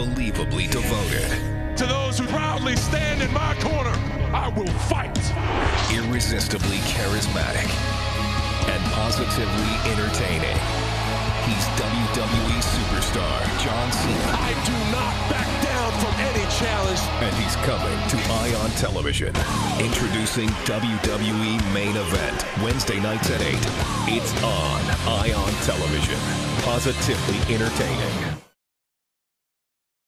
unbelievably devoted. To those who proudly stand in my corner, I will fight. Irresistibly charismatic and positively entertaining. He's WWE superstar John Cena. I do not back down from any challenge. And he's coming to Ion Television. Introducing WWE Main Event, Wednesday nights at 8. It's on Ion Television. Positively entertaining.